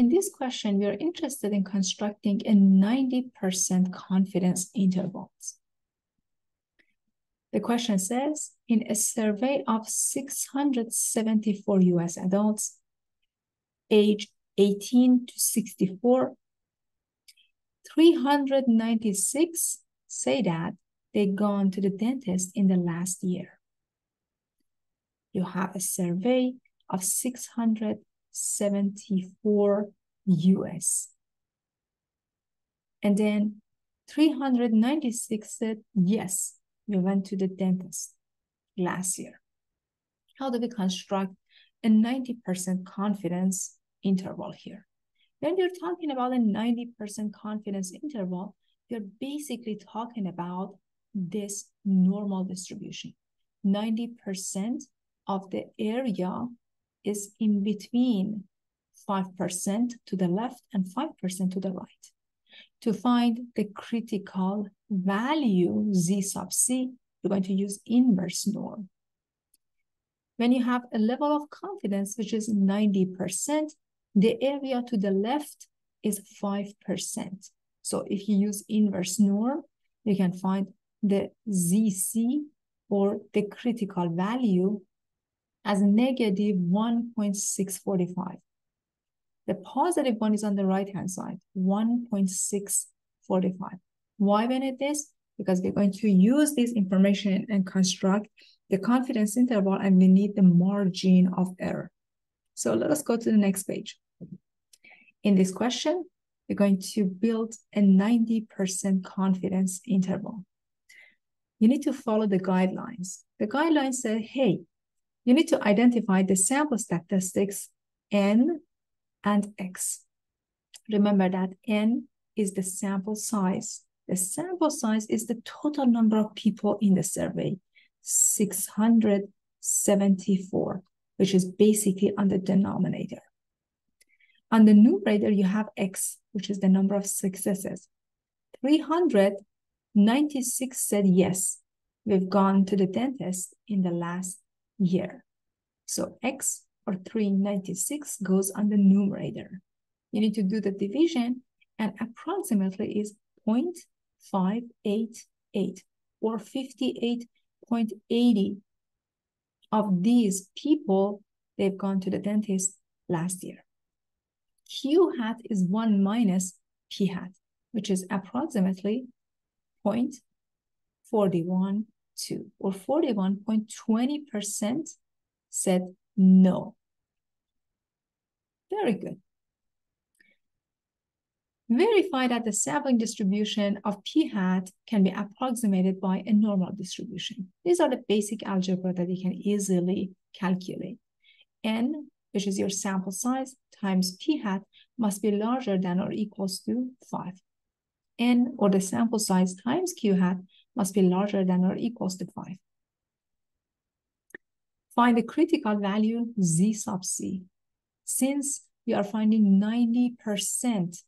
in this question, we are interested in constructing a 90% confidence intervals. The question says, in a survey of 674 US adults, age 18 to 64, 396 say that they've gone to the dentist in the last year. You have a survey of 674 US. And then 396 said, yes, we went to the dentist last year. How do we construct a 90% confidence interval here? When you're talking about a 90% confidence interval, you're basically talking about this normal distribution. 90% of the area is in between 5% to the left and 5% to the right. To find the critical value z sub c, you're going to use inverse norm. When you have a level of confidence, which is 90%, the area to the left is 5%. So if you use inverse norm, you can find the ZC or the critical value as negative 1.645. The positive one is on the right-hand side, 1.645. Why we need this? Because we're going to use this information and construct the confidence interval and we need the margin of error. So let us go to the next page. In this question, we're going to build a 90% confidence interval. You need to follow the guidelines. The guidelines say, hey, you need to identify the sample statistics N and X. Remember that N is the sample size. The sample size is the total number of people in the survey, 674, which is basically on the denominator. On the numerator, you have X, which is the number of successes. 396 said yes, we've gone to the dentist in the last year. So X or 396 goes on the numerator. You need to do the division and approximately is 0.588 or 58.80 of these people, they've gone to the dentist last year. Q hat is 1 minus P hat, which is approximately 0.412 or 41.20% said no. Very good. Verify that the sampling distribution of p hat can be approximated by a normal distribution. These are the basic algebra that you can easily calculate. N, which is your sample size, times p hat must be larger than or equals to 5. N, or the sample size times q hat, must be larger than or equals to 5. Find the critical value z sub c. Since we are finding 90%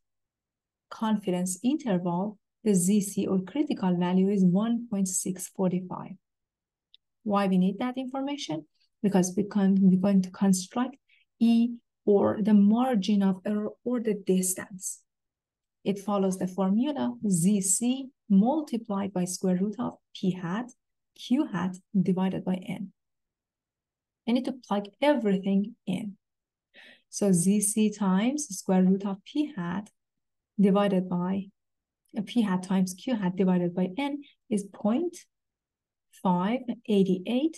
confidence interval, the ZC or critical value is 1.645. Why we need that information? Because we can, we're going to construct E or the margin of error or the distance. It follows the formula ZC multiplied by square root of P hat, Q hat divided by N. I need to plug everything in. So ZC times square root of P hat divided by uh, P hat times Q hat divided by N is 0.588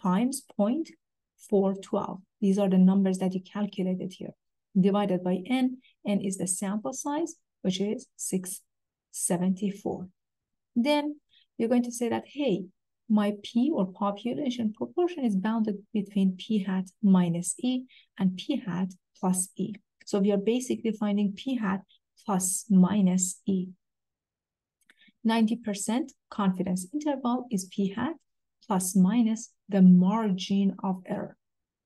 times 0.412. These are the numbers that you calculated here. Divided by N, N is the sample size, which is 674. Then you're going to say that, hey, my P or population proportion is bounded between P hat minus E and P hat plus E. So we are basically finding P hat plus minus E. 90% confidence interval is P hat plus minus the margin of error.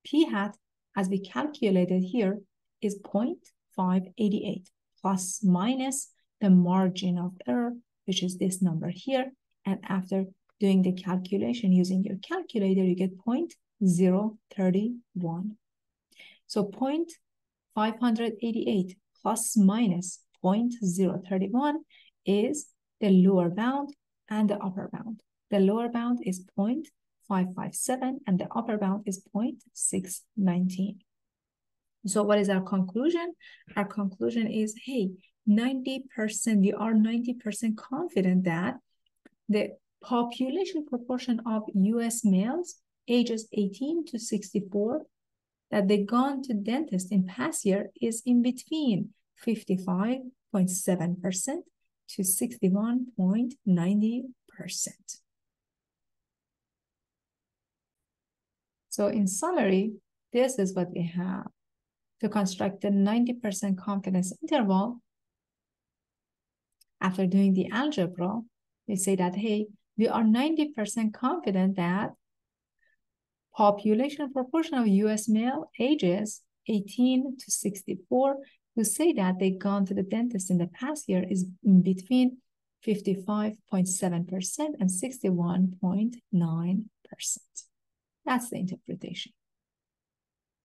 P hat, as we calculated here, is 0.588 plus minus the margin of error, which is this number here. And after doing the calculation using your calculator, you get 0.031. So 588 plus minus 0.031 is the lower bound and the upper bound. The lower bound is 0.557 and the upper bound is 0.619. So what is our conclusion? Our conclusion is, hey, 90%, we are 90% confident that the population proportion of US males ages 18 to 64 that they gone to dentist in past year is in between 55.7% to 61.90%. So in summary, this is what we have to construct a 90% confidence interval. After doing the algebra, we say that, hey, we are 90% confident that population proportion of US male ages 18 to 64 who say that they've gone to the dentist in the past year is between 55.7% and 61.9%. That's the interpretation.